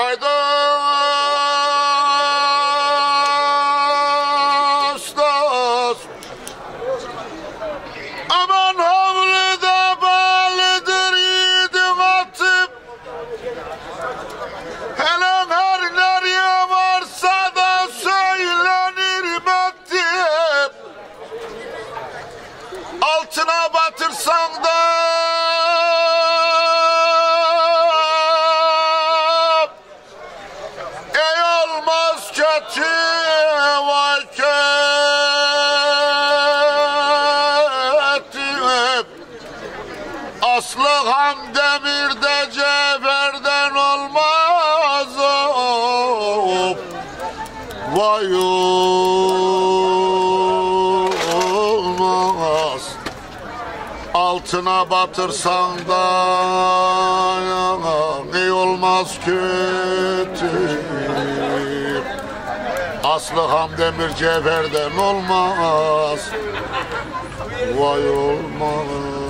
Aydos dost. Aman balıdır yiğidim atıp her nereye varsa da söylenir battım. Altına batırsan da Aslıhan demirde ceferden olmaz op. Vay olmaz. Altına batırsan da ne olmaz kötü. Aslı Hamdemir Cefer'den olmaz. Vay olmaz